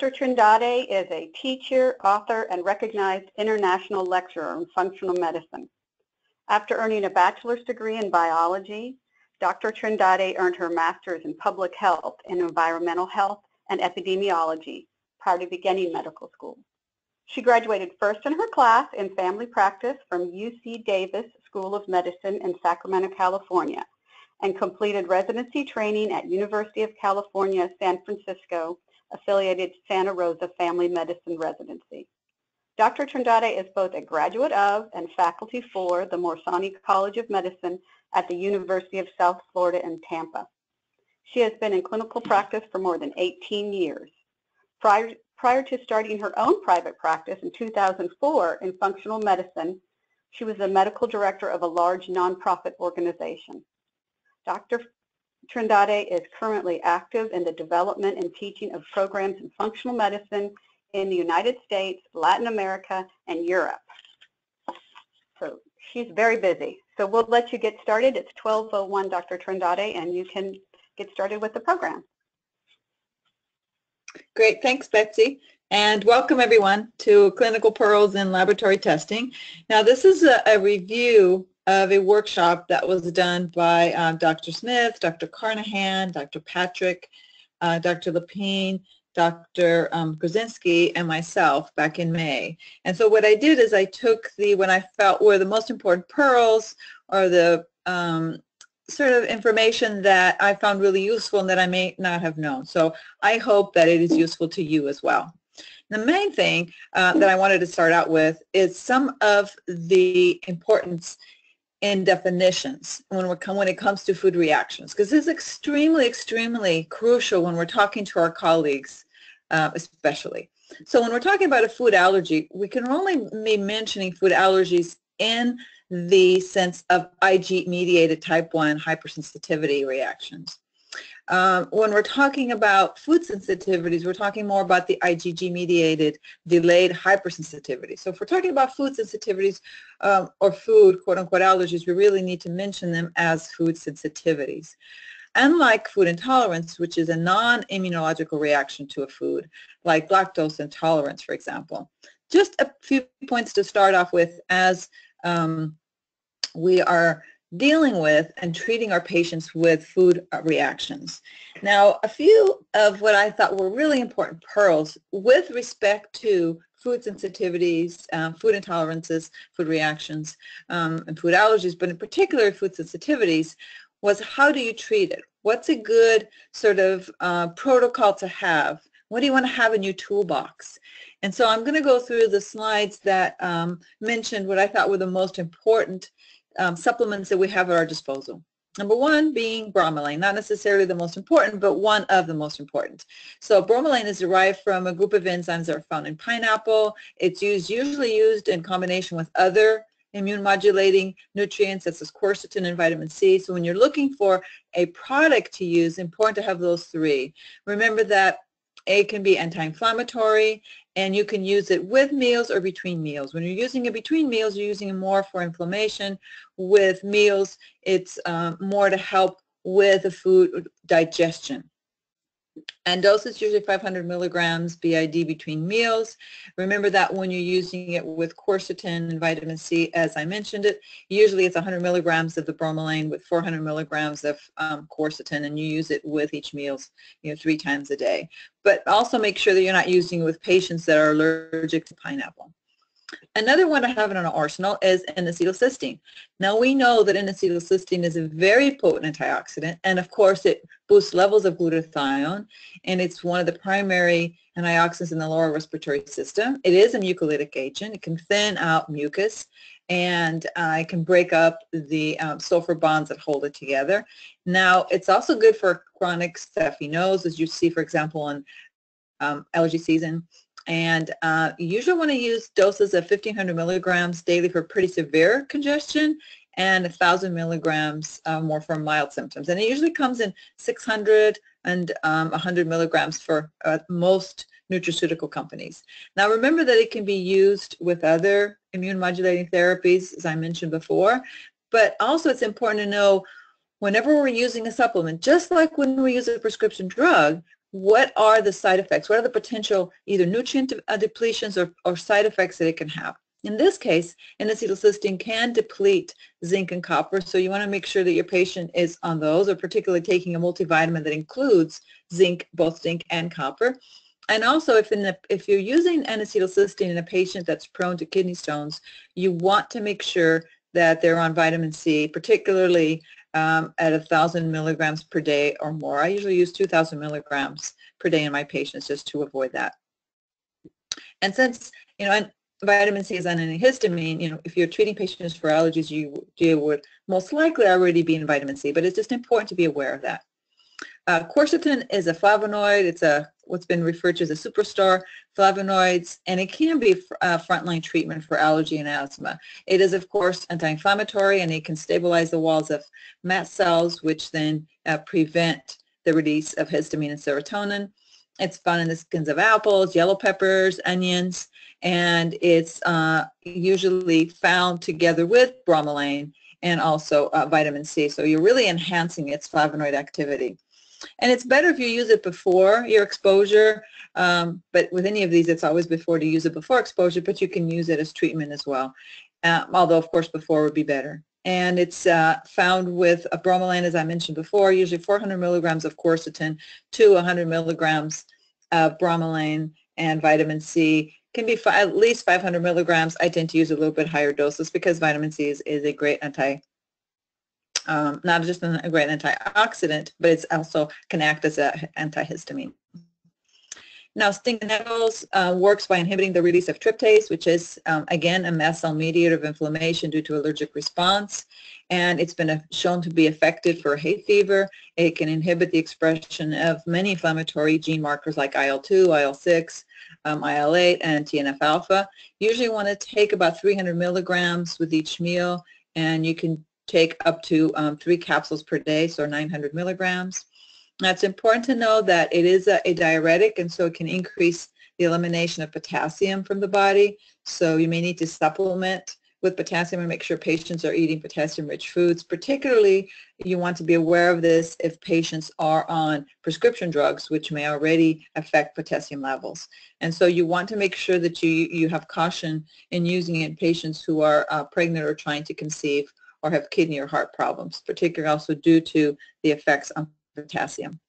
Dr. Trindade is a teacher, author, and recognized international lecturer in functional medicine. After earning a bachelor's degree in biology, Dr. Trindade earned her master's in public health and environmental health and epidemiology prior to beginning medical school. She graduated first in her class in family practice from UC Davis School of Medicine in Sacramento, California, and completed residency training at University of California, San Francisco, affiliated Santa Rosa Family Medicine Residency. Dr. Trindade is both a graduate of and faculty for the Morsani College of Medicine at the University of South Florida in Tampa. She has been in clinical practice for more than 18 years. Prior, prior to starting her own private practice in 2004 in functional medicine, she was the medical director of a large nonprofit organization. Dr. Trindade is currently active in the development and teaching of programs in functional medicine in the United States, Latin America, and Europe. So she's very busy. So we'll let you get started. It's 1201 Dr. Trindade, and you can get started with the program. Great, thanks Betsy. And welcome everyone to Clinical Pearls in Laboratory Testing. Now this is a, a review of a workshop that was done by um, Dr. Smith, Dr. Carnahan, Dr. Patrick, uh, Dr. Lapine, Dr. Um, and myself back in May. And so what I did is I took the, when I felt were the most important pearls or the um, sort of information that I found really useful and that I may not have known. So I hope that it is useful to you as well. The main thing uh, that I wanted to start out with is some of the importance in definitions when, we're when it comes to food reactions because this is extremely, extremely crucial when we're talking to our colleagues uh, especially. So when we're talking about a food allergy, we can only be mentioning food allergies in the sense of IgE-mediated type 1 hypersensitivity reactions. Um, when we're talking about food sensitivities, we're talking more about the IgG-mediated delayed hypersensitivity. So if we're talking about food sensitivities um, or food, quote-unquote, allergies, we really need to mention them as food sensitivities. Unlike food intolerance, which is a non-immunological reaction to a food, like lactose intolerance, for example. Just a few points to start off with as um, we are dealing with and treating our patients with food uh, reactions. Now, a few of what I thought were really important pearls with respect to food sensitivities, um, food intolerances, food reactions, um, and food allergies, but in particular food sensitivities, was how do you treat it? What's a good sort of uh, protocol to have? What do you want to have in your toolbox? And so I'm going to go through the slides that um, mentioned what I thought were the most important um, supplements that we have at our disposal. Number one being bromelain, not necessarily the most important, but one of the most important. So bromelain is derived from a group of enzymes that are found in pineapple. It's used usually used in combination with other immune modulating nutrients such as quercetin and vitamin C. So when you're looking for a product to use, important to have those three. Remember that A can be anti-inflammatory, and you can use it with meals or between meals. When you're using it between meals, you're using it more for inflammation. With meals, it's um, more to help with the food digestion. And dose is usually 500 milligrams BID between meals. Remember that when you're using it with quercetin and vitamin C, as I mentioned it, usually it's 100 milligrams of the bromelain with 400 milligrams of um, quercetin, and you use it with each meals, you know, three times a day. But also make sure that you're not using it with patients that are allergic to pineapple. Another one I have in our arsenal is N-acetylcysteine. Now we know that N-acetylcysteine is a very potent antioxidant and of course it boosts levels of glutathione and it's one of the primary antioxidants in the lower respiratory system. It is a mucolytic agent. It can thin out mucus and uh, it can break up the um, sulfur bonds that hold it together. Now it's also good for chronic stuffy nose as you see for example in um, allergy season and uh, you usually want to use doses of 1500 milligrams daily for pretty severe congestion and 1,000 milligrams uh, more for mild symptoms. And it usually comes in 600 and um, 100 milligrams for uh, most nutraceutical companies. Now remember that it can be used with other immune modulating therapies, as I mentioned before, but also it's important to know whenever we're using a supplement, just like when we use a prescription drug, what are the side effects? What are the potential either nutrient uh, depletions or, or side effects that it can have? In this case, N-acetylcysteine can deplete zinc and copper, so you want to make sure that your patient is on those, or particularly taking a multivitamin that includes zinc, both zinc and copper. And also, if, in the, if you're using N-acetylcysteine in a patient that's prone to kidney stones, you want to make sure that they're on vitamin C, particularly um, at 1,000 milligrams per day or more. I usually use 2,000 milligrams per day in my patients just to avoid that. And since, you know, and vitamin C is an antihistamine, you know, if you're treating patients for allergies, you, you would most likely already be in vitamin C, but it's just important to be aware of that. Uh, quercetin is a flavonoid. It's a what's been referred to as a superstar flavonoids, and it can be a uh, frontline treatment for allergy and asthma. It is, of course, anti-inflammatory, and it can stabilize the walls of mast cells, which then uh, prevent the release of histamine and serotonin. It's found in the skins of apples, yellow peppers, onions, and it's uh, usually found together with bromelain and also uh, vitamin C. So you're really enhancing its flavonoid activity. And it's better if you use it before your exposure, um, but with any of these, it's always before to use it before exposure, but you can use it as treatment as well. Uh, although, of course, before would be better. And it's uh, found with a bromelain, as I mentioned before, usually 400 milligrams of quercetin to 100 milligrams of bromelain and vitamin C can be at least 500 milligrams. I tend to use a little bit higher doses because vitamin C is, is a great anti um, not just a great antioxidant, but it's also can act as an antihistamine. Now, stinging nettle uh, works by inhibiting the release of tryptase, which is, um, again, a mast cell mediator of inflammation due to allergic response. And it's been a, shown to be effective for hay fever. It can inhibit the expression of many inflammatory gene markers like IL-2, IL-6, um, IL-8, and TNF-alpha. Usually you want to take about 300 milligrams with each meal, and you can take up to um, three capsules per day, so 900 milligrams. Now it's important to know that it is a, a diuretic and so it can increase the elimination of potassium from the body. So you may need to supplement with potassium and make sure patients are eating potassium-rich foods. Particularly, you want to be aware of this if patients are on prescription drugs, which may already affect potassium levels. And so you want to make sure that you, you have caution in using it in patients who are uh, pregnant or trying to conceive or have kidney or heart problems, particularly also due to the effects on potassium.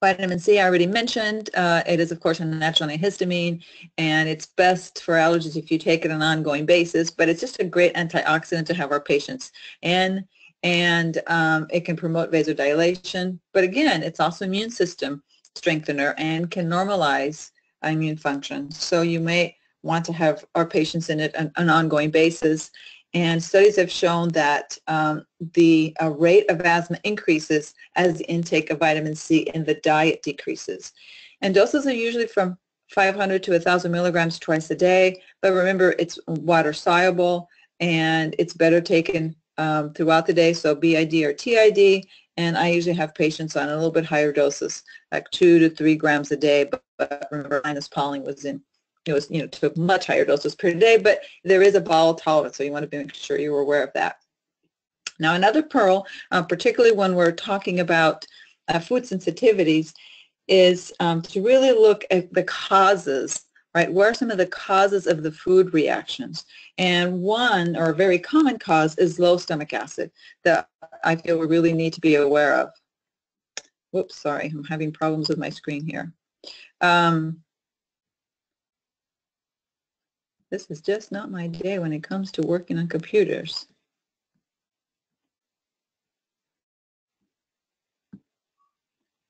Vitamin C, I already mentioned. Uh, it is, of course, a natural antihistamine, and it's best for allergies if you take it on an ongoing basis, but it's just a great antioxidant to have our patients in, and um, it can promote vasodilation. But again, it's also immune system strengthener and can normalize immune function. So you may want to have our patients in it on an ongoing basis. And studies have shown that um, the uh, rate of asthma increases as the intake of vitamin C in the diet decreases. And doses are usually from 500 to 1,000 milligrams twice a day. But remember, it's water soluble and it's better taken um, throughout the day, so BID or TID. And I usually have patients on a little bit higher doses, like two to three grams a day. But, but remember, Linus Pauling was in it was, you know, took much higher doses per day, but there is a bowel tolerance, so you want to make sure you're aware of that. Now, another pearl, uh, particularly when we're talking about uh, food sensitivities, is um, to really look at the causes, right? What are some of the causes of the food reactions? And one, or a very common cause, is low stomach acid that I feel we really need to be aware of. Whoops, sorry, I'm having problems with my screen here. Um, this is just not my day when it comes to working on computers.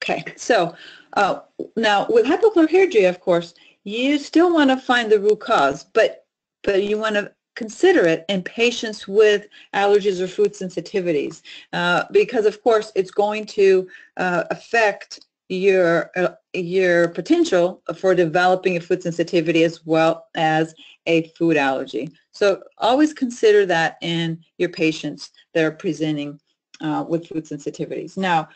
Okay, so uh, now with hypochlorhydria, of course, you still want to find the root cause, but but you want to consider it in patients with allergies or food sensitivities uh, because, of course, it's going to uh, affect your uh, your potential for developing a food sensitivity as well as a food allergy. So always consider that in your patients that are presenting uh, with food sensitivities. Now,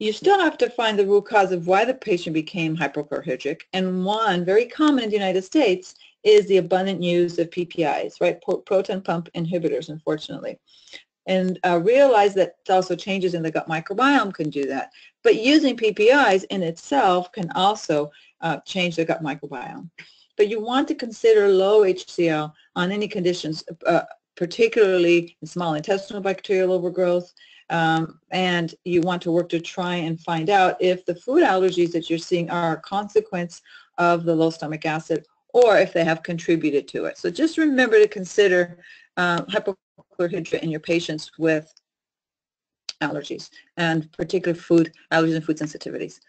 you still have to find the root cause of why the patient became hypochlorhydric. And one very common in the United States is the abundant use of PPIs, right? Proton pump inhibitors, unfortunately. And uh, realize that also changes in the gut microbiome can do that. But using PPIs in itself can also uh, change the gut microbiome. But you want to consider low HCl on any conditions, uh, particularly in small intestinal bacterial overgrowth, um, and you want to work to try and find out if the food allergies that you're seeing are a consequence of the low stomach acid or if they have contributed to it. So just remember to consider um, hypochlorhydria in your patients with allergies and particular food allergies and food sensitivities.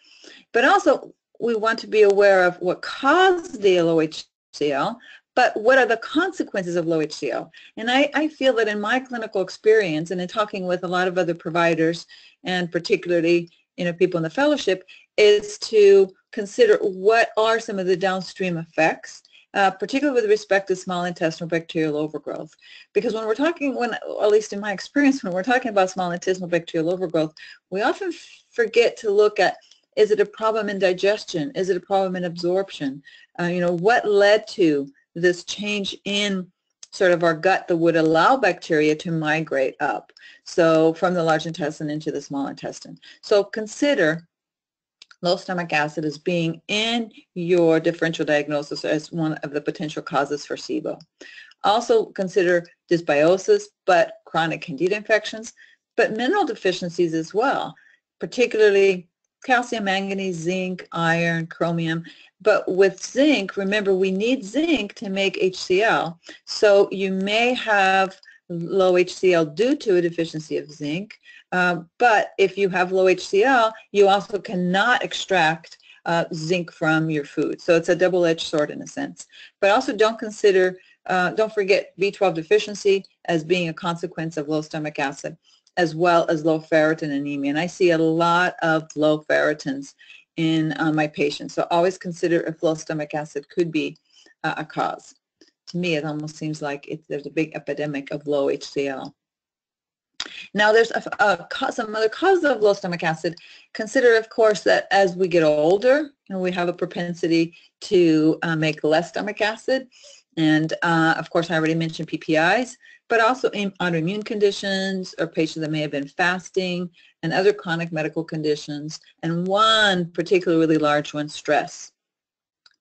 But also we want to be aware of what caused the low HCl, but what are the consequences of low HCl? And I, I feel that in my clinical experience and in talking with a lot of other providers and particularly you know, people in the fellowship is to consider what are some of the downstream effects uh, particularly with respect to small intestinal bacterial overgrowth. Because when we're talking, when at least in my experience, when we're talking about small intestinal bacterial overgrowth, we often forget to look at is it a problem in digestion? Is it a problem in absorption? Uh, you know, what led to this change in sort of our gut that would allow bacteria to migrate up. So from the large intestine into the small intestine. So consider low stomach acid as being in your differential diagnosis as one of the potential causes for SIBO. Also consider dysbiosis, but chronic candida infections, but mineral deficiencies as well, particularly calcium, manganese, zinc, iron, chromium. But with zinc, remember we need zinc to make HCl. So you may have low HCl due to a deficiency of zinc. Uh, but if you have low HCl, you also cannot extract uh, zinc from your food. So it's a double-edged sword in a sense. But also don't consider, uh, don't forget B12 deficiency as being a consequence of low stomach acid as well as low ferritin anemia. And I see a lot of low ferritins in uh, my patients. So always consider if low stomach acid could be uh, a cause. To me, it almost seems like it, there's a big epidemic of low HCl. Now, there's a, a, some other causes of low stomach acid. Consider, of course, that as we get older, you know, we have a propensity to uh, make less stomach acid. And, uh, of course, I already mentioned PPIs but also autoimmune conditions or patients that may have been fasting and other chronic medical conditions. And one particularly large one, stress.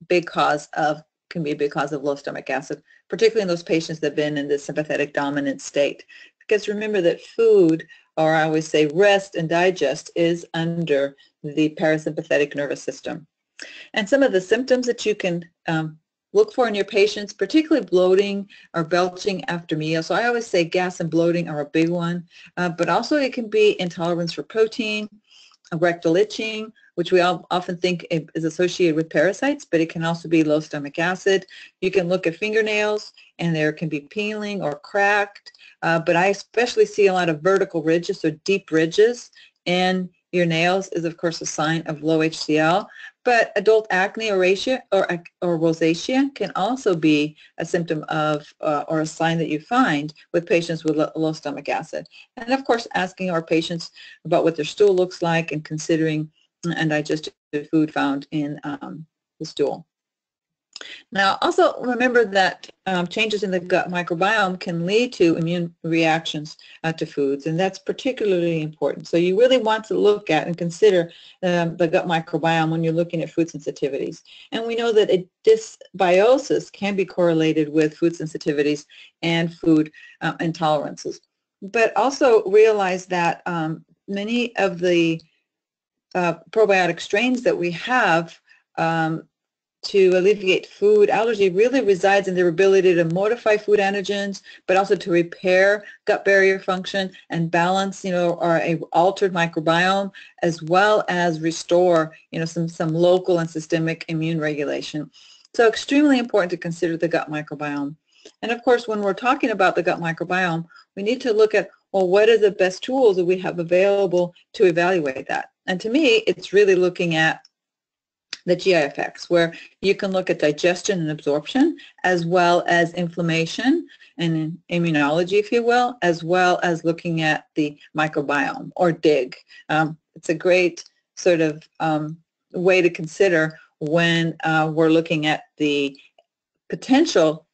Big cause of, can be cause of low stomach acid, particularly in those patients that have been in this sympathetic dominant state. Because remember that food, or I always say rest and digest, is under the parasympathetic nervous system. And some of the symptoms that you can um, look for in your patients, particularly bloating or belching after meals. So I always say gas and bloating are a big one, uh, but also it can be intolerance for protein, rectal itching, which we all often think is associated with parasites, but it can also be low stomach acid. You can look at fingernails and there can be peeling or cracked, uh, but I especially see a lot of vertical ridges, so deep ridges, and your nails is of course a sign of low HCl. But adult acne or, rosacea, or, rosacea can also be a symptom of uh, or a sign that you find with patients with low stomach acid. And of course, asking our patients about what their stool looks like and considering and undigested food found in um, the stool. Now, also remember that um, changes in the gut microbiome can lead to immune reactions uh, to foods, and that's particularly important. So you really want to look at and consider um, the gut microbiome when you're looking at food sensitivities. And we know that a dysbiosis can be correlated with food sensitivities and food uh, intolerances. But also realize that um, many of the uh, probiotic strains that we have um, to alleviate food allergy really resides in their ability to modify food antigens, but also to repair gut barrier function and balance, you know, or a altered microbiome, as well as restore, you know, some, some local and systemic immune regulation. So extremely important to consider the gut microbiome. And of course, when we're talking about the gut microbiome, we need to look at, well, what are the best tools that we have available to evaluate that? And to me, it's really looking at the GI effects, where you can look at digestion and absorption, as well as inflammation and immunology, if you will, as well as looking at the microbiome, or DIG. Um, it's a great sort of um, way to consider when uh, we're looking at the potential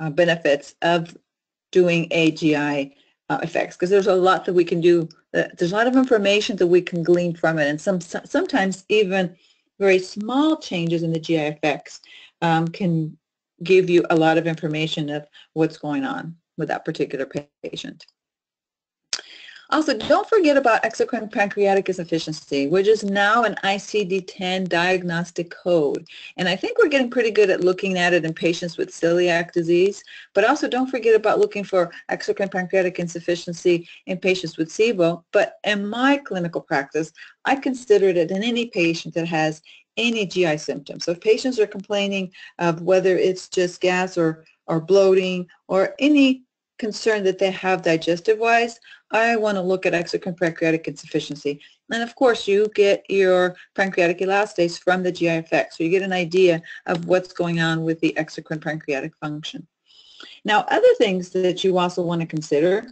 uh, benefits of doing a GI uh, effects because there's a lot that we can do. Uh, there's a lot of information that we can glean from it, and some sometimes even very small changes in the GI effects um, can give you a lot of information of what's going on with that particular patient. Also, don't forget about exocrine pancreatic insufficiency, which is now an ICD-10 diagnostic code. And I think we're getting pretty good at looking at it in patients with celiac disease, but also don't forget about looking for exocrine pancreatic insufficiency in patients with SIBO. But in my clinical practice, I consider it in any patient that has any GI symptoms. So if patients are complaining of whether it's just gas or, or bloating or any concern that they have digestive-wise, I want to look at exocrine pancreatic insufficiency. And of course, you get your pancreatic elastase from the GI effect, so you get an idea of what's going on with the exocrine pancreatic function. Now, other things that you also want to consider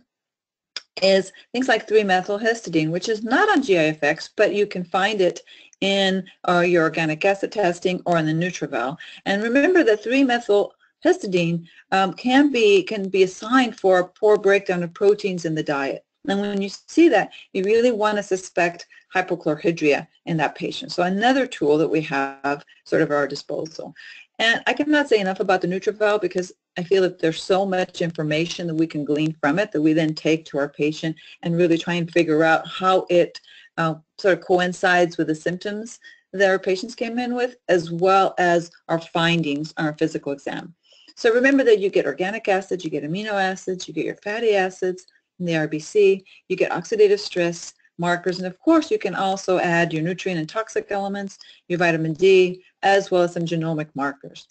is things like 3-methylhistidine, which is not on GI effects, but you can find it in uh, your organic acid testing or in the NutrEval. And remember that 3-methyl histidine um, can be can be assigned for poor breakdown of proteins in the diet. And when you see that, you really want to suspect hypochlorhydria in that patient. So another tool that we have sort of at our disposal. And I cannot say enough about the NutrEval because I feel that there's so much information that we can glean from it that we then take to our patient and really try and figure out how it uh, sort of coincides with the symptoms that our patients came in with as well as our findings on our physical exam. So remember that you get organic acids, you get amino acids, you get your fatty acids in the RBC, you get oxidative stress markers, and of course you can also add your nutrient and toxic elements, your vitamin D, as well as some genomic markers.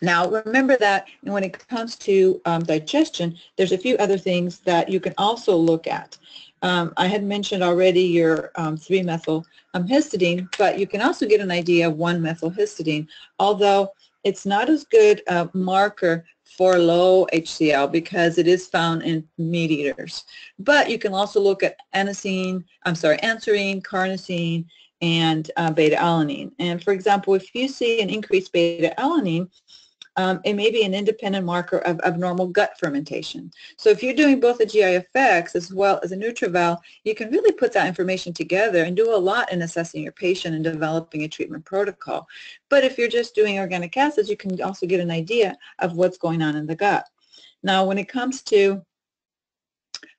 Now remember that when it comes to um, digestion, there's a few other things that you can also look at. Um, I had mentioned already your um, 3-methyl um, histidine, but you can also get an idea of 1-methyl histidine, although it's not as good a marker for low HCl because it is found in meat eaters. But you can also look at anisine, I'm sorry, anserine, carnosine, and uh, beta-alanine. And for example, if you see an increased beta-alanine, um, it may be an independent marker of abnormal gut fermentation. So if you're doing both the GI effects as well as a NutrEval, you can really put that information together and do a lot in assessing your patient and developing a treatment protocol. But if you're just doing organic acids, you can also get an idea of what's going on in the gut. Now, when it comes to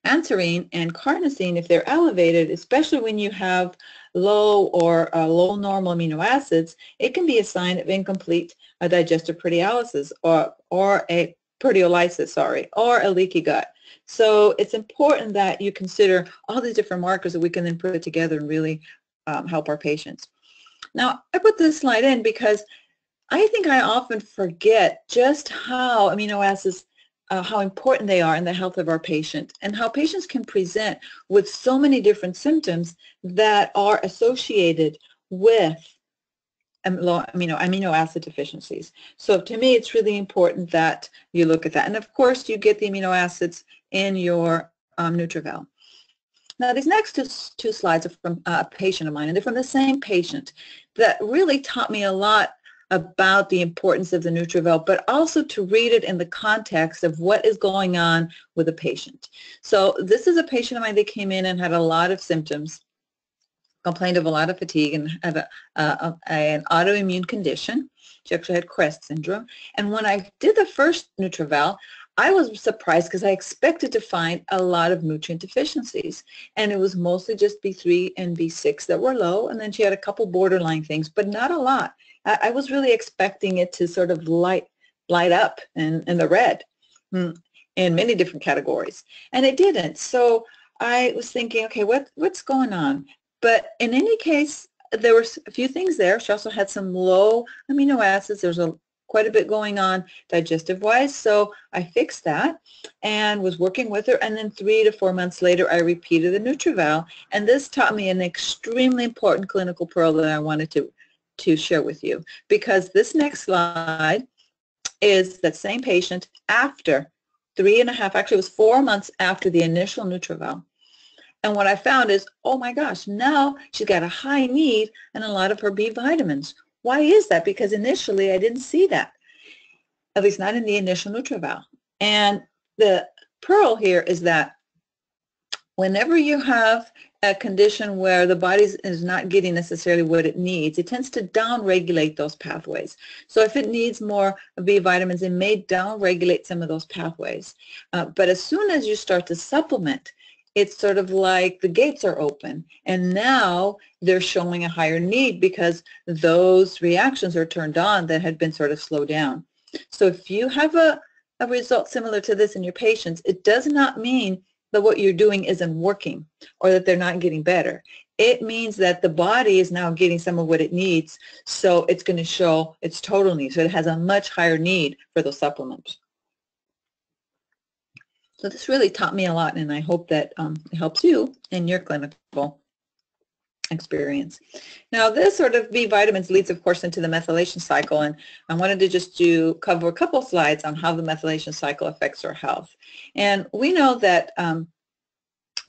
anserine and carnosine, if they're elevated, especially when you have low or uh, low normal amino acids, it can be a sign of incomplete uh, digestive proteolysis or, or a proteolysis, sorry, or a leaky gut. So it's important that you consider all these different markers that we can then put together and really um, help our patients. Now, I put this slide in because I think I often forget just how amino acids uh, how important they are in the health of our patient and how patients can present with so many different symptoms that are associated with amino, amino acid deficiencies. So to me, it's really important that you look at that. And of course, you get the amino acids in your um. Now, these next two, two slides are from a patient of mine, and they're from the same patient that really taught me a lot about the importance of the NutrEval, but also to read it in the context of what is going on with a patient. So this is a patient of mine that came in and had a lot of symptoms, complained of a lot of fatigue and had a, a, a, an autoimmune condition. She actually had CREST syndrome. And when I did the first NutrEval, I was surprised because I expected to find a lot of nutrient deficiencies. And it was mostly just B3 and B6 that were low. And then she had a couple borderline things, but not a lot. I, I was really expecting it to sort of light light up in, in the red hmm, in many different categories. And it didn't. So I was thinking, okay, what what's going on? But in any case, there were a few things there. She also had some low amino acids. There's a quite a bit going on digestive wise. So I fixed that and was working with her. And then three to four months later, I repeated the NutrEval. And this taught me an extremely important clinical pearl that I wanted to to share with you because this next slide is that same patient after three and a half, actually it was four months after the initial NutrEval. And what I found is, oh my gosh, now she's got a high need and a lot of her B vitamins. Why is that? Because initially I didn't see that, at least not in the initial NutrEval. And the pearl here is that whenever you have a condition where the body is not getting necessarily what it needs, it tends to downregulate those pathways. So if it needs more B vitamins, it may downregulate some of those pathways. Uh, but as soon as you start to supplement, it's sort of like the gates are open and now they're showing a higher need because those reactions are turned on that had been sort of slowed down. So if you have a, a result similar to this in your patients, it does not mean that what you're doing isn't working or that they're not getting better. It means that the body is now getting some of what it needs, so it's going to show its total need. So it has a much higher need for those supplements. So this really taught me a lot, and I hope that um, it helps you in your clinical experience. Now this sort of B vitamins leads of course into the methylation cycle and I wanted to just do cover a couple slides on how the methylation cycle affects our health. And we know that um,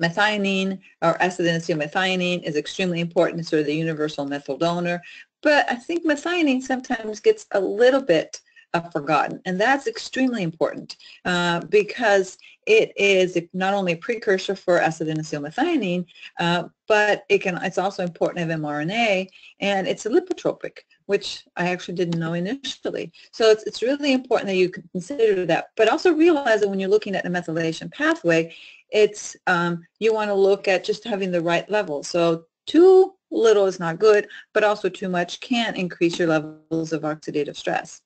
methionine or acetylmethionine is extremely important. It's sort of the universal methyl donor. But I think methionine sometimes gets a little bit uh, forgotten. And that's extremely important uh, because it is not only a precursor for acetylmethionine, uh, but it can, it's also important of mRNA, and it's a lipotropic, which I actually didn't know initially. So it's, it's really important that you consider that, but also realize that when you're looking at the methylation pathway, it's, um, you want to look at just having the right level. So too little is not good, but also too much can increase your levels of oxidative stress.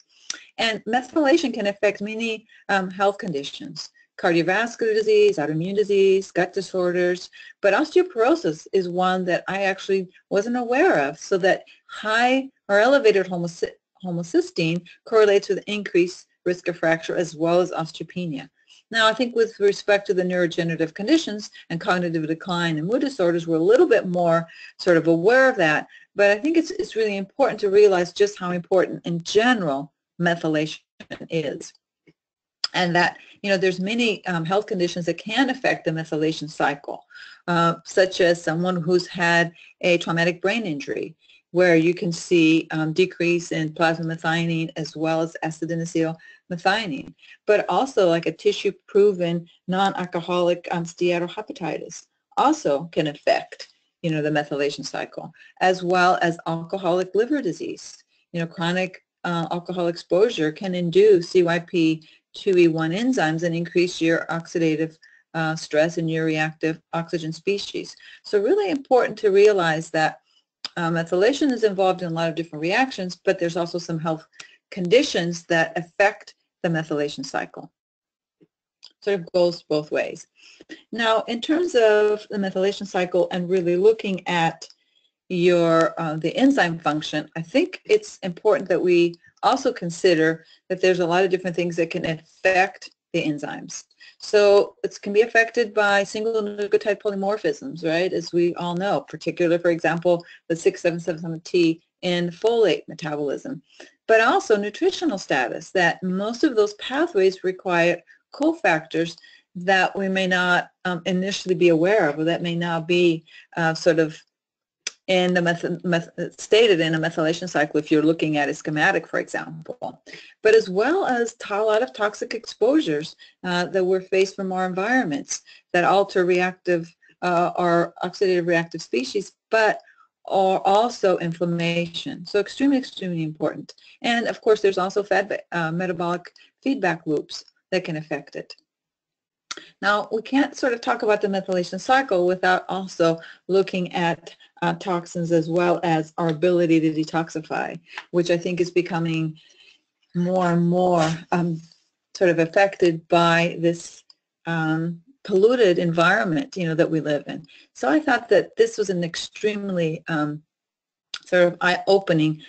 And methylation can affect many um, health conditions cardiovascular disease, autoimmune disease, gut disorders, but osteoporosis is one that I actually wasn't aware of, so that high or elevated homocysteine correlates with increased risk of fracture as well as osteopenia. Now, I think with respect to the neurodegenerative conditions and cognitive decline and mood disorders, we're a little bit more sort of aware of that, but I think it's, it's really important to realize just how important in general methylation is and that you know there's many um, health conditions that can affect the methylation cycle, uh, such as someone who's had a traumatic brain injury, where you can see um, decrease in plasma methionine as well as acetylmethionine, but also like a tissue-proven non-alcoholic um, steatohepatitis also can affect you know the methylation cycle, as well as alcoholic liver disease. You know, chronic uh, alcohol exposure can induce CYP 2E1 enzymes and increase your oxidative uh, stress and your reactive oxygen species. So really important to realize that uh, methylation is involved in a lot of different reactions, but there's also some health conditions that affect the methylation cycle. Sort of goes both ways. Now, in terms of the methylation cycle and really looking at your uh, the enzyme function, I think it's important that we also consider that there's a lot of different things that can affect the enzymes. So it can be affected by single nucleotide polymorphisms, right, as we all know, particularly, for example, the 677T in folate metabolism, but also nutritional status, that most of those pathways require cofactors that we may not um, initially be aware of or that may not be uh, sort of in the meth- stated in a methylation cycle if you're looking at a schematic, for example, but as well as a lot of toxic exposures uh, that we're faced from our environments that alter reactive uh, or oxidative reactive species, but are also inflammation. So extremely, extremely important. And of course, there's also fat uh, metabolic feedback loops that can affect it. Now, we can't sort of talk about the methylation cycle without also looking at uh, toxins as well as our ability to detoxify, which I think is becoming more and more um, sort of affected by this um, polluted environment, you know, that we live in. So I thought that this was an extremely um, sort of eye-opening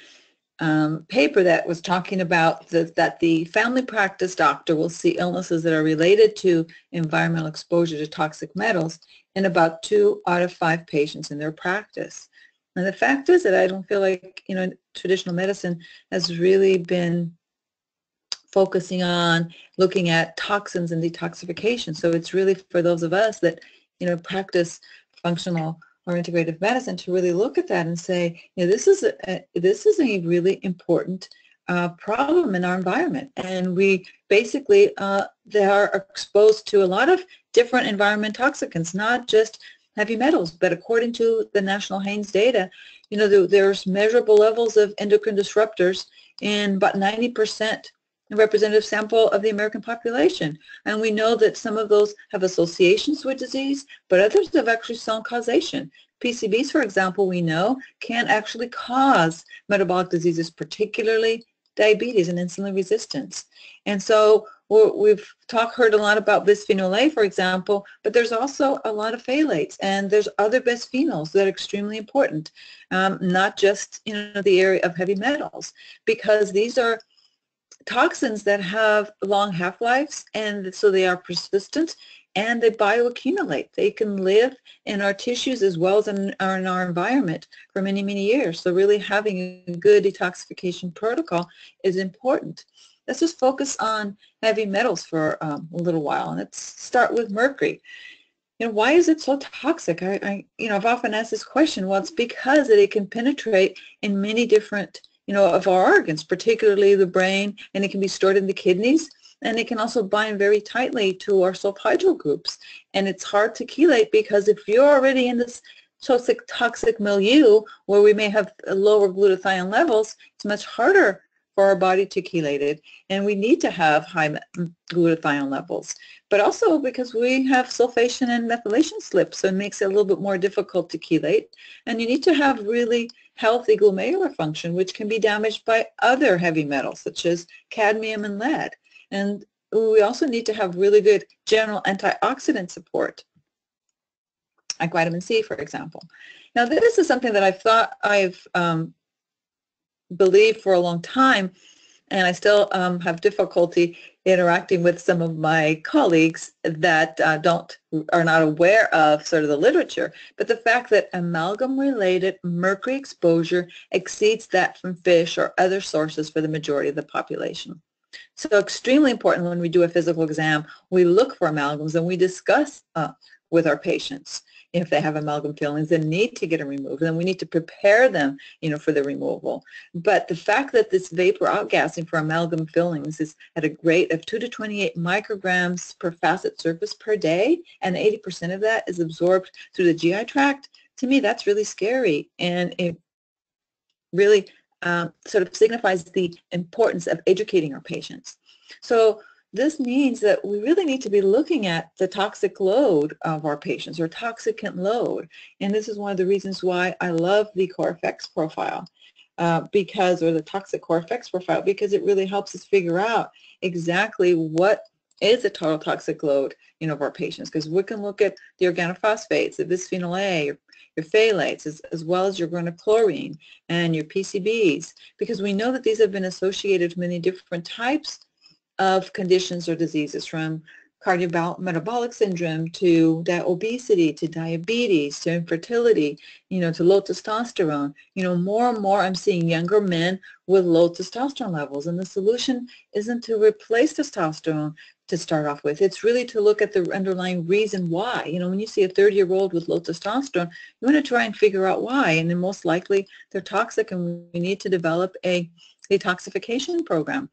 um, paper that was talking about the, that the family practice doctor will see illnesses that are related to environmental exposure to toxic metals in about two out of five patients in their practice. And the fact is that I don't feel like, you know, traditional medicine has really been focusing on looking at toxins and detoxification. So it's really for those of us that, you know, practice functional or integrative medicine to really look at that and say, you know, this is a, this is a really important uh, problem in our environment, and we basically uh, they are exposed to a lot of different environment toxicants, not just heavy metals, but according to the National HANES data, you know, there's measurable levels of endocrine disruptors in about 90% representative sample of the American population. And we know that some of those have associations with disease, but others have actually shown causation. PCBs, for example, we know can actually cause metabolic diseases, particularly diabetes and insulin resistance. And so we've talked, heard a lot about bisphenol A, for example, but there's also a lot of phthalates, and there's other bisphenols that are extremely important, um, not just in you know, the area of heavy metals, because these are toxins that have long half-lives, and so they are persistent, and they bioaccumulate. They can live in our tissues as well as in our, in our environment for many, many years. So really having a good detoxification protocol is important. Let's just focus on heavy metals for um, a little while. And let's start with mercury. You know, why is it so toxic? I, I, you know, I've often asked this question. Well, it's because it can penetrate in many different, you know, of our organs, particularly the brain, and it can be stored in the kidneys and it can also bind very tightly to our sulfhydryl groups. And it's hard to chelate because if you're already in this toxic, toxic milieu where we may have lower glutathione levels, it's much harder for our body to chelate it. And we need to have high glutathione levels. But also because we have sulfation and methylation slips, so it makes it a little bit more difficult to chelate. And you need to have really healthy glomerular function, which can be damaged by other heavy metals, such as cadmium and lead. And we also need to have really good general antioxidant support, like vitamin C, for example. Now, this is something that I've thought I've um, believed for a long time, and I still um, have difficulty interacting with some of my colleagues that uh, don't are not aware of sort of the literature, but the fact that amalgam-related mercury exposure exceeds that from fish or other sources for the majority of the population. So extremely important when we do a physical exam, we look for amalgams and we discuss uh, with our patients if they have amalgam fillings and need to get them removed, then we need to prepare them, you know, for the removal. But the fact that this vapor outgassing for amalgam fillings is at a rate of 2 to 28 micrograms per facet surface per day, and 80% of that is absorbed through the GI tract, to me that's really scary. And it really uh, sort of signifies the importance of educating our patients. So this means that we really need to be looking at the toxic load of our patients or toxicant load. And this is one of the reasons why I love the core effects profile uh, because, or the toxic core effects profile, because it really helps us figure out exactly what is the total toxic load you know, of our patients because we can look at the organophosphates, the bisphenol A, your phthalates, as, as well as your chlorine and your PCBs, because we know that these have been associated with many different types of conditions or diseases, from cardiometabolic syndrome to obesity to diabetes to infertility, you know, to low testosterone. You know, more and more I'm seeing younger men with low testosterone levels. And the solution isn't to replace testosterone, to start off with. It's really to look at the underlying reason why. You know, when you see a 30-year-old with low testosterone, you want to try and figure out why. And then most likely they're toxic and we need to develop a detoxification program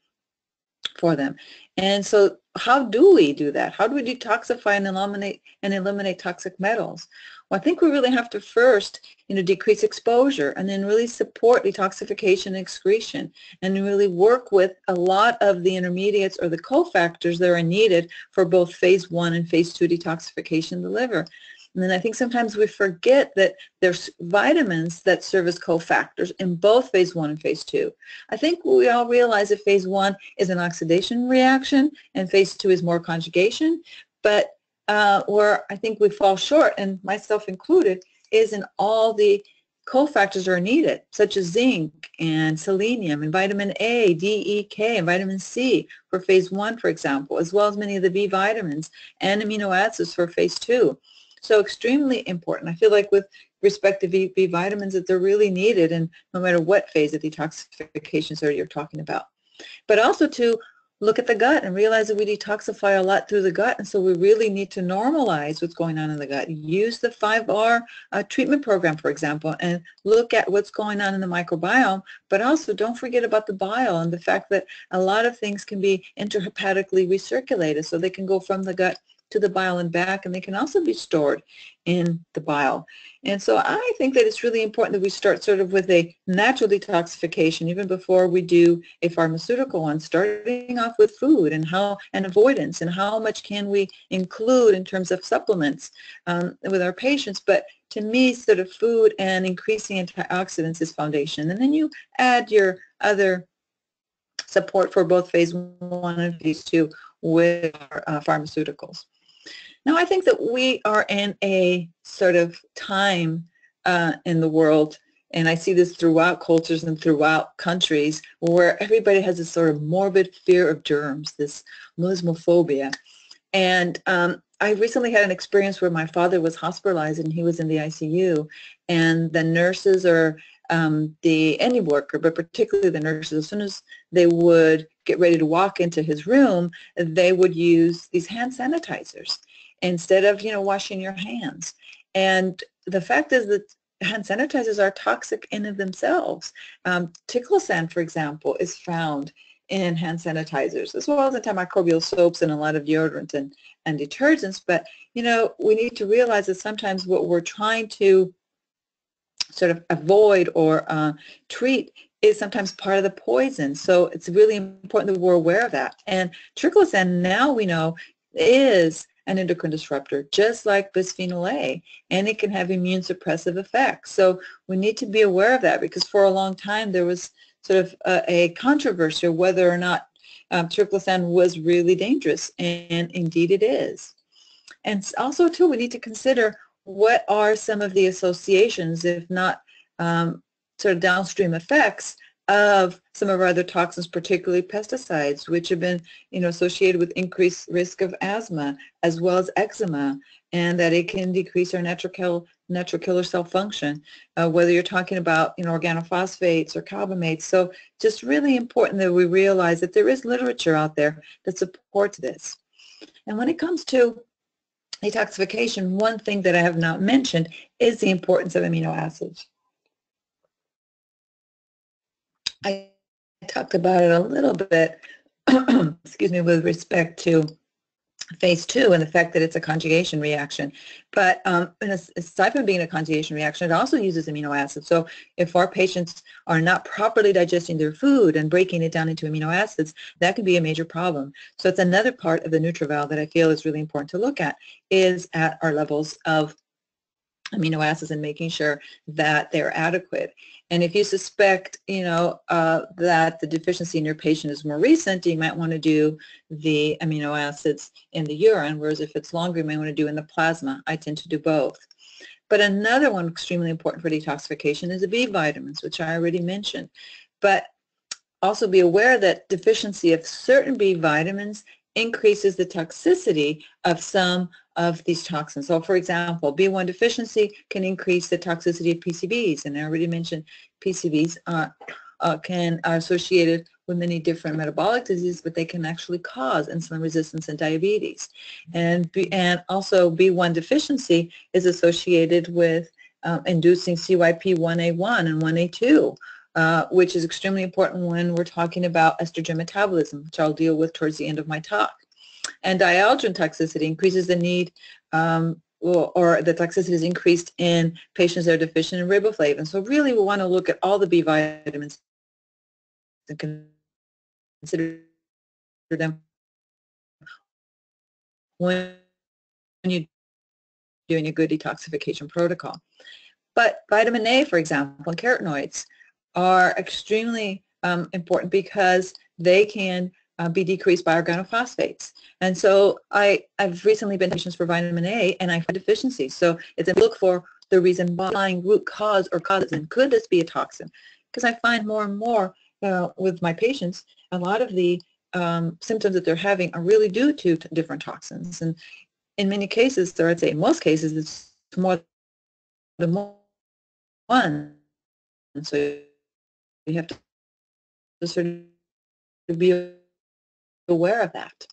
for them. And so how do we do that? How do we detoxify and eliminate and eliminate toxic metals? Well, I think we really have to first, you know, decrease exposure and then really support detoxification and excretion and really work with a lot of the intermediates or the cofactors that are needed for both phase one and phase two detoxification of the liver. And then I think sometimes we forget that there's vitamins that serve as cofactors in both phase one and phase two. I think we all realize that phase one is an oxidation reaction and phase two is more conjugation, but uh, where I think we fall short, and myself included, is in all the cofactors are needed, such as zinc and selenium and vitamin A, D, E, K, and vitamin C for phase one, for example, as well as many of the B vitamins and amino acids for phase two. So extremely important. I feel like with respect to B, vitamins that they're really needed and no matter what phase of detoxification surgery you're talking about. But also to look at the gut and realize that we detoxify a lot through the gut. And so we really need to normalize what's going on in the gut. Use the 5R uh, treatment program, for example, and look at what's going on in the microbiome. But also don't forget about the bile and the fact that a lot of things can be enterohepatically recirculated. So they can go from the gut to the bile and back, and they can also be stored in the bile. And so I think that it's really important that we start sort of with a natural detoxification even before we do a pharmaceutical one, starting off with food and how and avoidance and how much can we include in terms of supplements um, with our patients. But to me, sort of food and increasing antioxidants is foundation. And then you add your other support for both phase one and phase two with uh, pharmaceuticals. Now, I think that we are in a sort of time uh, in the world, and I see this throughout cultures and throughout countries, where everybody has this sort of morbid fear of germs, this melismophobia. And um, I recently had an experience where my father was hospitalized and he was in the ICU, and the nurses or um, the any worker, but particularly the nurses, as soon as they would get ready to walk into his room, they would use these hand sanitizers instead of, you know, washing your hands. And the fact is that hand sanitizers are toxic in of themselves. Um, Triclosan, for example, is found in hand sanitizers as well as antimicrobial soaps and a lot of deodorant and, and detergents. But, you know, we need to realize that sometimes what we're trying to sort of avoid or uh, treat is sometimes part of the poison. So it's really important that we're aware of that. And triclosan now we know is an endocrine disruptor, just like bisphenol A, and it can have immune suppressive effects. So we need to be aware of that because for a long time there was sort of a, a controversy whether or not um, triclosan was really dangerous, and indeed it is. And also, too, we need to consider what are some of the associations, if not um, sort of downstream effects of some of our other toxins, particularly pesticides, which have been, you know, associated with increased risk of asthma as well as eczema, and that it can decrease our natural killer, natural killer cell function, uh, whether you're talking about, you know, organophosphates or carbamates. So just really important that we realize that there is literature out there that supports this. And when it comes to detoxification, one thing that I have not mentioned is the importance of amino acids. I talked about it a little bit, excuse me, with respect to phase two and the fact that it's a conjugation reaction. But um, aside from being a conjugation reaction, it also uses amino acids. So if our patients are not properly digesting their food and breaking it down into amino acids, that can be a major problem. So it's another part of the NutrEval that I feel is really important to look at is at our levels of amino acids and making sure that they're adequate. And if you suspect, you know, uh, that the deficiency in your patient is more recent, you might want to do the amino acids in the urine, whereas if it's longer, you may want to do in the plasma. I tend to do both. But another one extremely important for detoxification is the B vitamins, which I already mentioned. But also be aware that deficiency of certain B vitamins increases the toxicity of some of these toxins. So for example, B1 deficiency can increase the toxicity of PCBs. And I already mentioned PCBs uh, uh, can are associated with many different metabolic diseases, but they can actually cause insulin resistance and diabetes. And, B, and also B1 deficiency is associated with um, inducing CYP1A1 and 1A2. Uh, which is extremely important when we're talking about estrogen metabolism, which I'll deal with towards the end of my talk. And dieldrin toxicity increases the need um, or, or, the toxicity is increased in patients that are deficient in riboflavin. So really we want to look at all the B vitamins and consider them when you're doing a good detoxification protocol. But vitamin A, for example, and carotenoids are extremely um, important because they can uh, be decreased by organophosphates. And so I, I've recently been patients for vitamin A and I find deficiencies. So it's a look for the reason behind root cause or causes and could this be a toxin? Because I find more and more uh, with my patients, a lot of the um, symptoms that they're having are really due to different toxins. And in many cases, or I'd say in most cases, it's more than one. And so you have to sort of be aware of that.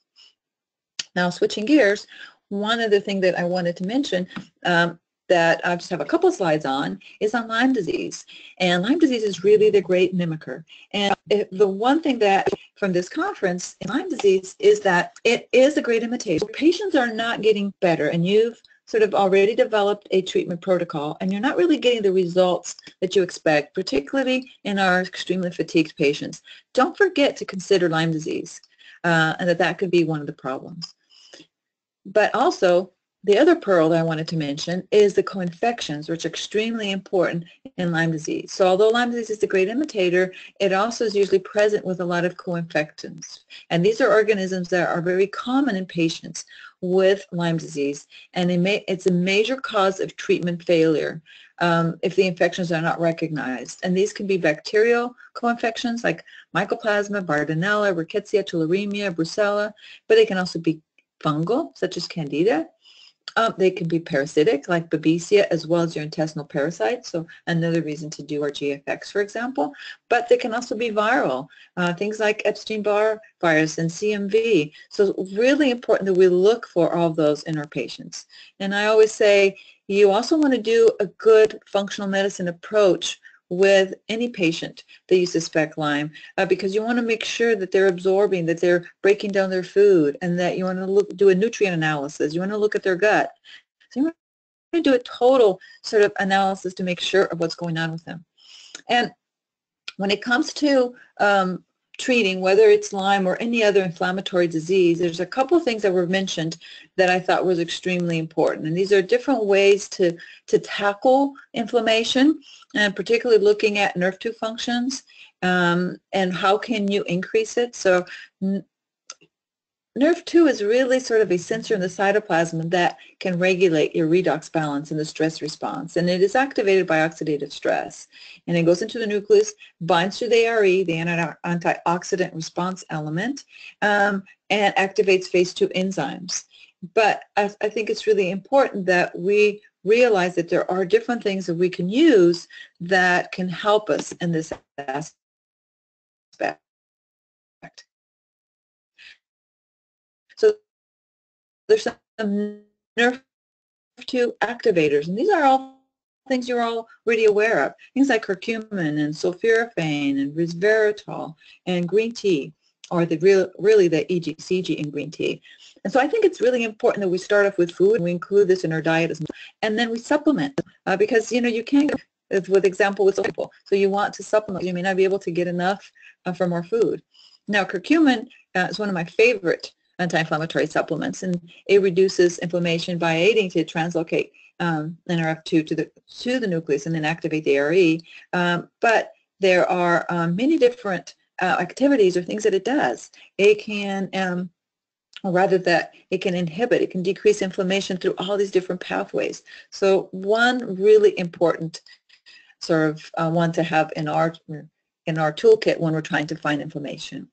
Now, switching gears, one other thing that I wanted to mention um, that I just have a couple slides on is on Lyme disease. And Lyme disease is really the great mimicker. And it, the one thing that from this conference in Lyme disease is that it is a great imitation. Patients are not getting better and you've sort of already developed a treatment protocol and you're not really getting the results that you expect, particularly in our extremely fatigued patients. Don't forget to consider Lyme disease uh, and that that could be one of the problems. But also, the other pearl that I wanted to mention is the co-infections, which are extremely important in Lyme disease. So although Lyme disease is a great imitator, it also is usually present with a lot of co-infections. And these are organisms that are very common in patients with Lyme disease, and it may, it's a major cause of treatment failure um, if the infections are not recognized. And these can be bacterial co-infections like Mycoplasma, Bartonella, Rickettsia, Tularemia, Brucella, but they can also be fungal, such as Candida. Um, they can be parasitic, like Babesia, as well as your intestinal parasites. So another reason to do our GFX, for example. But they can also be viral, uh, things like Epstein-Barr virus and CMV. So really important that we look for all those in our patients. And I always say you also want to do a good functional medicine approach with any patient that you suspect Lyme uh, because you want to make sure that they're absorbing, that they're breaking down their food, and that you want to look, do a nutrient analysis. You want to look at their gut. So you want to do a total sort of analysis to make sure of what's going on with them. And when it comes to um, treating, whether it's Lyme or any other inflammatory disease, there's a couple of things that were mentioned that I thought was extremely important. And these are different ways to, to tackle inflammation and particularly looking at NRF2 functions um, and how can you increase it. So NRF2 is really sort of a sensor in the cytoplasm that can regulate your redox balance and the stress response. And it is activated by oxidative stress. And it goes into the nucleus, binds to the ARE, the antioxidant response element, um, and activates phase 2 enzymes. But I, I think it's really important that we realize that there are different things that we can use that can help us in this aspect. There's some nerve 2 activators, and these are all things you're all already aware of. Things like curcumin and sulforaphane and resveratrol and green tea, or the real, really the EGCG in green tea. And so I think it's really important that we start off with food and we include this in our diet. And then we supplement uh, because, you know, you can't, with example with people. So you want to supplement. You may not be able to get enough uh, from our food. Now, curcumin uh, is one of my favorite anti-inflammatory supplements, and it reduces inflammation by aiding to translocate um, NRF2 to the to the nucleus and then activate the ARE. Um, but there are um, many different uh, activities or things that it does. It can um, or rather that it can inhibit, it can decrease inflammation through all these different pathways. So one really important sort of uh, one to have in our in our toolkit when we're trying to find inflammation.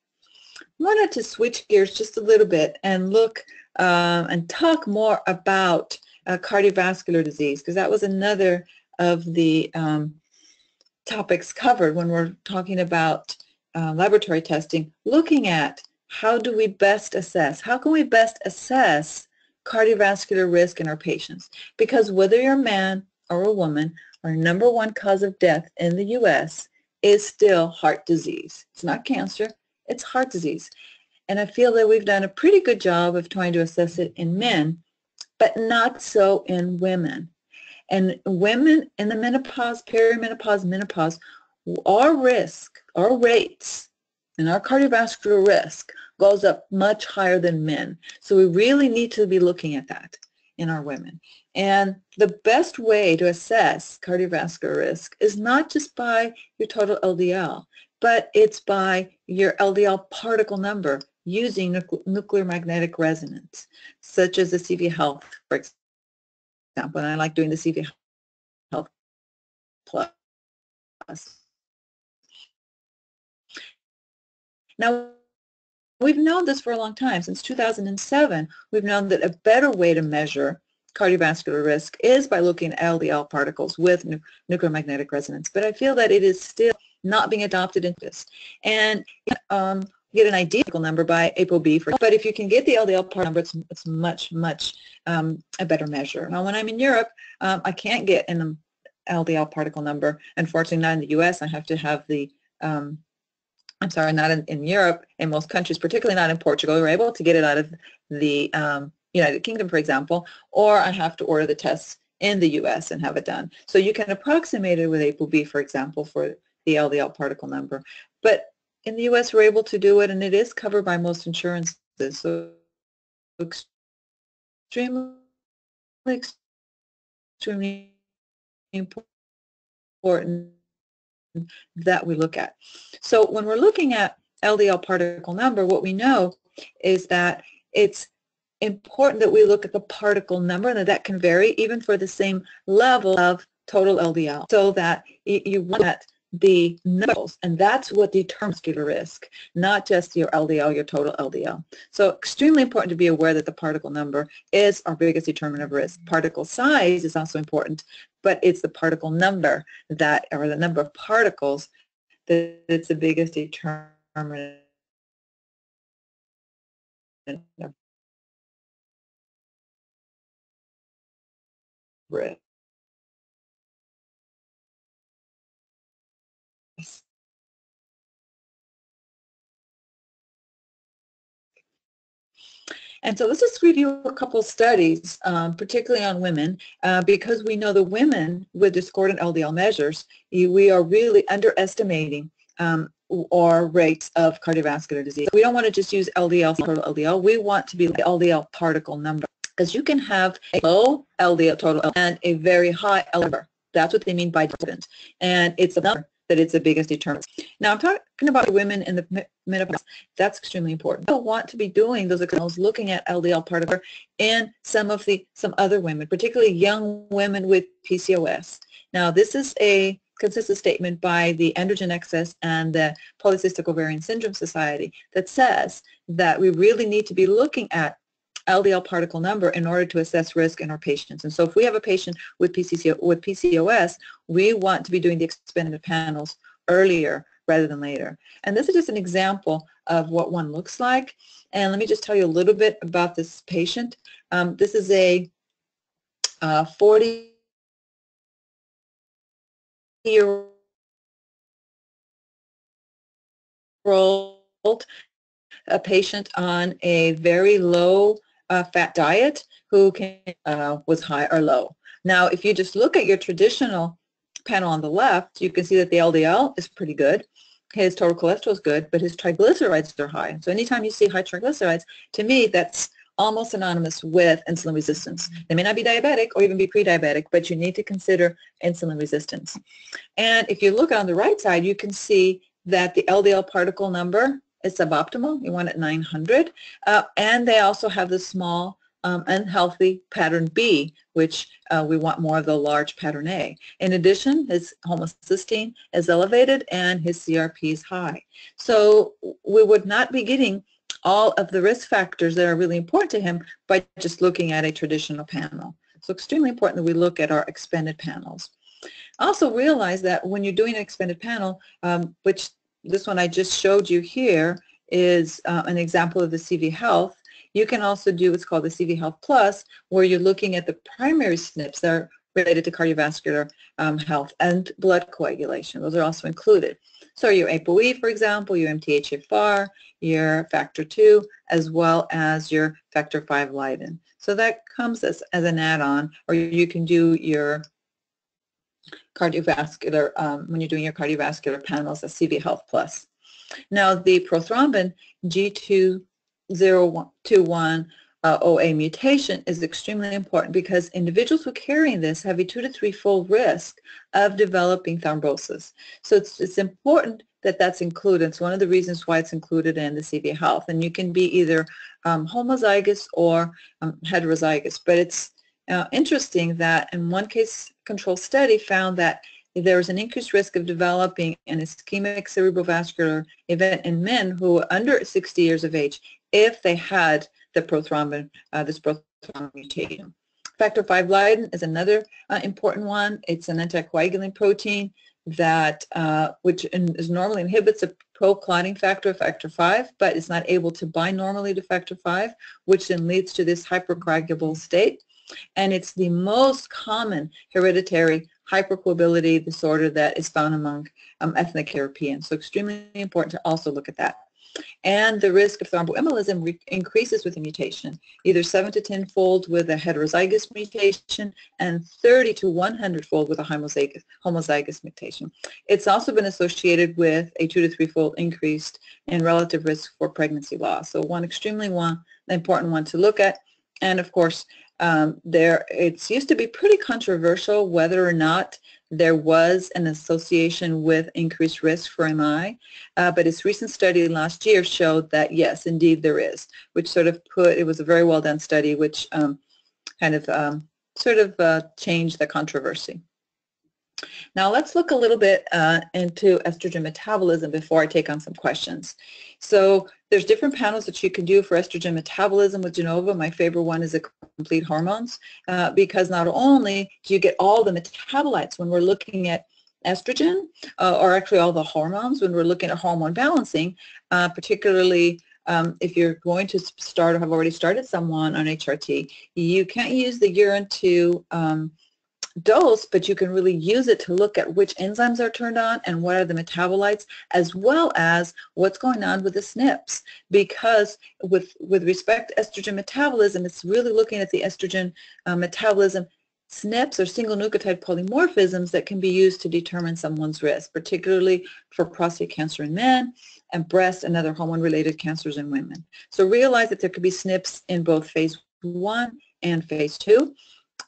I wanted to switch gears just a little bit and look um, and talk more about uh, cardiovascular disease because that was another of the um, topics covered when we're talking about uh, laboratory testing, looking at how do we best assess? How can we best assess cardiovascular risk in our patients? Because whether you're a man or a woman, our number one cause of death in the U.S. is still heart disease. It's not cancer, it's heart disease. And I feel that we've done a pretty good job of trying to assess it in men, but not so in women. And women in the menopause, perimenopause, menopause, our risk, our rates and our cardiovascular risk goes up much higher than men. So we really need to be looking at that in our women. And the best way to assess cardiovascular risk is not just by your total LDL, but it's by your LDL particle number using nuclear magnetic resonance, such as the CV Health, for example. And I like doing the CV Health Plus. Now, we've known this for a long time. Since 2007, we've known that a better way to measure cardiovascular risk is by looking at LDL particles with nu nuclear magnetic resonance. But I feel that it is still not being adopted into this. And um, get an ideal number by ApoB, for, but if you can get the LDL part number, it's, it's much, much um, a better measure. Now, when I'm in Europe, um, I can't get an LDL particle number. Unfortunately, not in the U.S. I have to have the, um, I'm sorry, not in, in Europe, in most countries, particularly not in Portugal, we're able to get it out of the um, United Kingdom, for example, or I have to order the tests in the U.S. and have it done. So you can approximate it with ApoB, for example, for the LDL particle number. But in the U.S., we're able to do it, and it is covered by most insurances. So extremely, extremely important that we look at. So when we're looking at LDL particle number, what we know is that it's important that we look at the particle number and that, that can vary even for the same level of total LDL so that you want the numbers, and that's what determines your risk, not just your LDL, your total LDL. So extremely important to be aware that the particle number is our biggest determinant of risk. Particle size is also important, but it's the particle number that, or the number of particles that it's the biggest determinant of risk. And so let's just review a couple studies, um, particularly on women, uh, because we know the women with discordant LDL measures, we are really underestimating um, our rates of cardiovascular disease. We don't want to just use LDL, total LDL. We want to be the LDL particle number because you can have a low LDL total and a very high LDL. Number. That's what they mean by discordant. And it's a number that it's the biggest determinant. Now I'm talking about women in the That's extremely important. People want to be doing those examples, looking at LDL particle and some of the some other women, particularly young women with PCOS. Now this is a consistent statement by the Androgen Excess and the Polycystic Ovarian Syndrome Society that says that we really need to be looking at LDL particle number in order to assess risk in our patients. And so if we have a patient with, PCCO, with PCOS, we want to be doing the expanded panels earlier rather than later. And this is just an example of what one looks like. And let me just tell you a little bit about this patient. Um, this is a uh, 40 year old a patient on a very low uh, fat diet who can, uh, was high or low. Now, if you just look at your traditional panel on the left, you can see that the LDL is pretty good. His total cholesterol is good, but his triglycerides are high. So anytime you see high triglycerides, to me, that's almost synonymous with insulin resistance. They may not be diabetic or even be pre-diabetic, but you need to consider insulin resistance. And if you look on the right side, you can see that the LDL particle number is suboptimal. You want it 900. Uh, and they also have the small um, unhealthy pattern B, which uh, we want more of the large pattern A. In addition, his homocysteine is elevated and his CRP is high. So we would not be getting all of the risk factors that are really important to him by just looking at a traditional panel. So extremely important that we look at our expanded panels. Also realize that when you're doing an expanded panel, um, which this one I just showed you here is uh, an example of the CV Health. You can also do what's called the CV Health Plus, where you're looking at the primary SNPs that are related to cardiovascular um, health and blood coagulation. Those are also included. So your ApoE, for example, your MTHFR, your factor 2, as well as your factor 5 Leiden. So that comes as, as an add-on, or you can do your cardiovascular, um, when you're doing your cardiovascular panels, a CV Health Plus. Now the prothrombin G2021 uh, OA mutation is extremely important because individuals who carry this have a two to three fold risk of developing thrombosis. So it's, it's important that that's included. It's one of the reasons why it's included in the CV Health. And you can be either um, homozygous or um, heterozygous, but it's uh, interesting that in one case control study found that there was an increased risk of developing an ischemic cerebrovascular event in men who were under 60 years of age if they had the prothrombin, uh, this prothrombin mutation. Factor V Leiden is another uh, important one. It's an anticoagulant protein that uh, which in, is normally inhibits the pro-clotting factor, factor 5, but it's not able to bind normally to factor V, which then leads to this hypercoagulable state. And it's the most common hereditary hypercoagulability disorder that is found among um, ethnic Europeans. So extremely important to also look at that. And the risk of thromboembolism increases with a mutation, either 7 to 10-fold with a heterozygous mutation and 30 to 100-fold with a homozygous, homozygous mutation. It's also been associated with a 2 to 3-fold increase in relative risk for pregnancy loss. So one extremely one, important one to look at. And of course, um, there, it's used to be pretty controversial whether or not there was an association with increased risk for MI, uh, but its recent study last year showed that yes, indeed there is, which sort of put, it was a very well done study, which um, kind of um, sort of uh, changed the controversy. Now let's look a little bit uh, into estrogen metabolism before I take on some questions. So there's different panels that you can do for estrogen metabolism with Genova. My favorite one is a complete hormones uh, because not only do you get all the metabolites when we're looking at estrogen uh, or actually all the hormones when we're looking at hormone balancing, uh, particularly um, if you're going to start or have already started someone on HRT, you can't use the urine to um, dose, but you can really use it to look at which enzymes are turned on and what are the metabolites, as well as what's going on with the SNPs. Because with, with respect to estrogen metabolism, it's really looking at the estrogen uh, metabolism SNPs or single nucleotide polymorphisms that can be used to determine someone's risk, particularly for prostate cancer in men and breast and other hormone-related cancers in women. So realize that there could be SNPs in both phase one and phase two.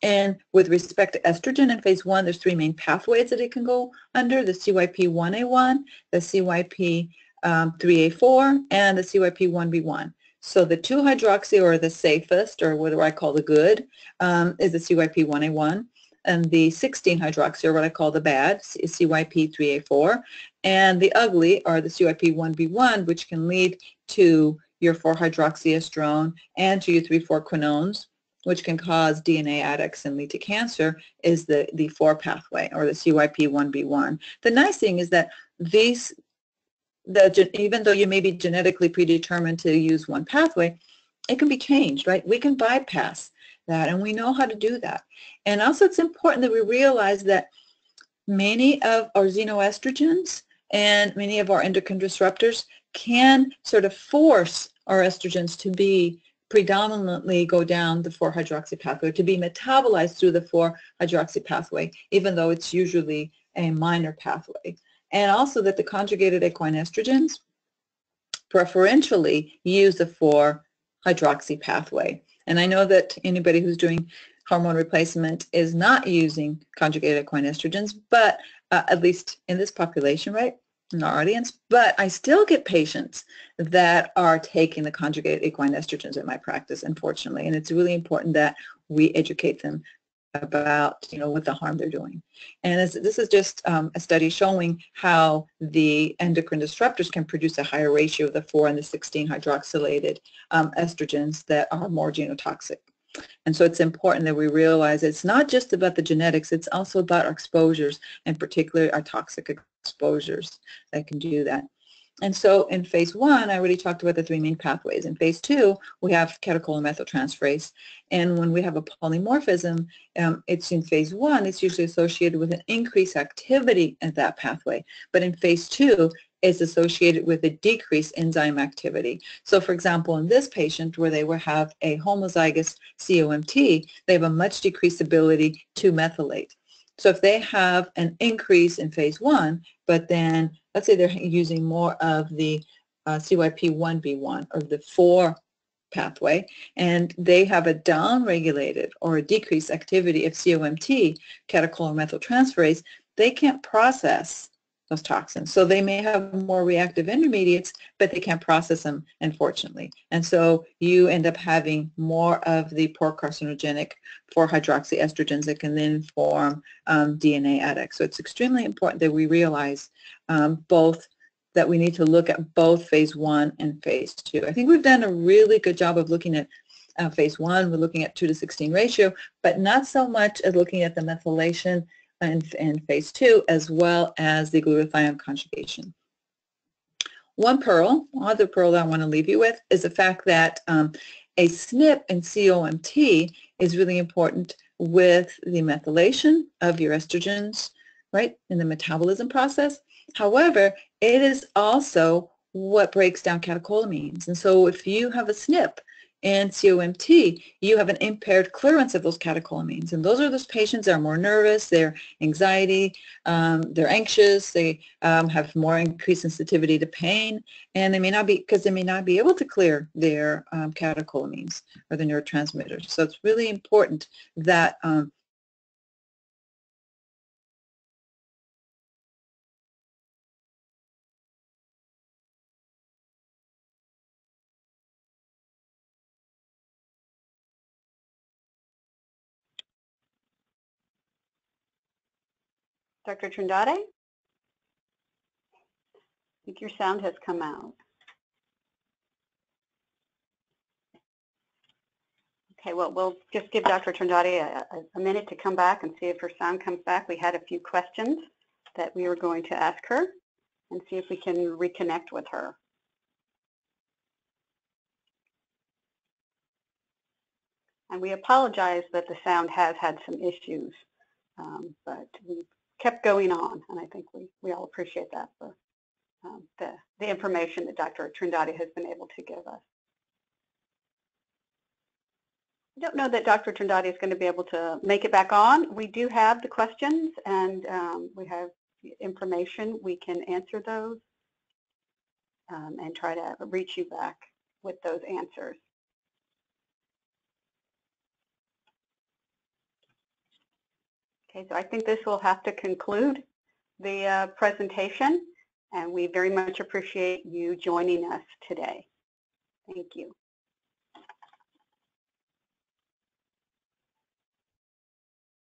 And with respect to estrogen in phase one, there's three main pathways that it can go under, the CYP1A1, the CYP3A4, um, and the CYP1B1. So the 2-hydroxy, or the safest, or what I call the good, um, is the CYP1A1. And the 16-hydroxy, or what I call the bad, is CYP3A4. And the ugly are the CYP1B1, which can lead to your 4-hydroxyestrone and to your 3,4-quinones which can cause DNA adducts and lead to cancer, is the, the 4 pathway or the CYP1B1. The nice thing is that these, the, even though you may be genetically predetermined to use one pathway, it can be changed, right? We can bypass that and we know how to do that. And also it's important that we realize that many of our xenoestrogens and many of our endocrine disruptors can sort of force our estrogens to be predominantly go down the 4-hydroxy pathway, to be metabolized through the 4-hydroxy pathway, even though it's usually a minor pathway. And also that the conjugated equine estrogens preferentially use the 4-hydroxy pathway. And I know that anybody who's doing hormone replacement is not using conjugated equine estrogens, but uh, at least in this population, right, in our audience, but I still get patients that are taking the conjugated equine estrogens in my practice, unfortunately, and it's really important that we educate them about you know what the harm they're doing. And this, this is just um, a study showing how the endocrine disruptors can produce a higher ratio of the 4 and the 16 hydroxylated um, estrogens that are more genotoxic and so it's important that we realize it's not just about the genetics, it's also about our exposures, and particularly our toxic exposures that can do that. And so in phase one, I already talked about the three main pathways. In phase two, we have catechol-methyltransferase. And when we have a polymorphism, um, it's in phase one, it's usually associated with an increased activity at that pathway. But in phase two, is associated with a decreased enzyme activity. So for example, in this patient where they will have a homozygous COMT, they have a much decreased ability to methylate. So if they have an increase in phase one, but then let's say they're using more of the uh, CYP1B1 or the 4 pathway, and they have a downregulated or a decreased activity of COMT, catechol-methyltransferase, they can't process those toxins. So they may have more reactive intermediates, but they can't process them, unfortunately. And so you end up having more of the poor carcinogenic 4-hydroxyestrogens that can then form um, DNA adducts. So it's extremely important that we realize um, both that we need to look at both phase one and phase two. I think we've done a really good job of looking at uh, phase one, we're looking at 2 to 16 ratio, but not so much as looking at the methylation in, in phase two, as well as the glutathione conjugation. one pearl, other pearl that I want to leave you with is the fact that um, a SNP and COMT is really important with the methylation of your estrogens, right, in the metabolism process. However, it is also what breaks down catecholamines. And so if you have a SNP and COMT, you have an impaired clearance of those catecholamines. And those are those patients that are more nervous, they're anxiety, um, they're anxious, they um, have more increased sensitivity to pain, and they may not be, because they may not be able to clear their um, catecholamines or the neurotransmitters. So it's really important that Dr. Trindade? I think your sound has come out. Okay, well, we'll just give Dr. Trindade a, a- minute to come back and see if her sound comes back. We had a few questions that we were going to ask her and see if we can reconnect with her. And we apologize that the sound has had some issues, um, but we kept going on, and I think we, we all appreciate that for um, the, the information that Dr. Trindade has been able to give us. I don't know that Dr. Trindade is going to be able to make it back on. We do have the questions, and um, we have information. We can answer those um, and try to reach you back with those answers. Okay, so I think this will have to conclude the uh, presentation, and we very much appreciate you joining us today. Thank you.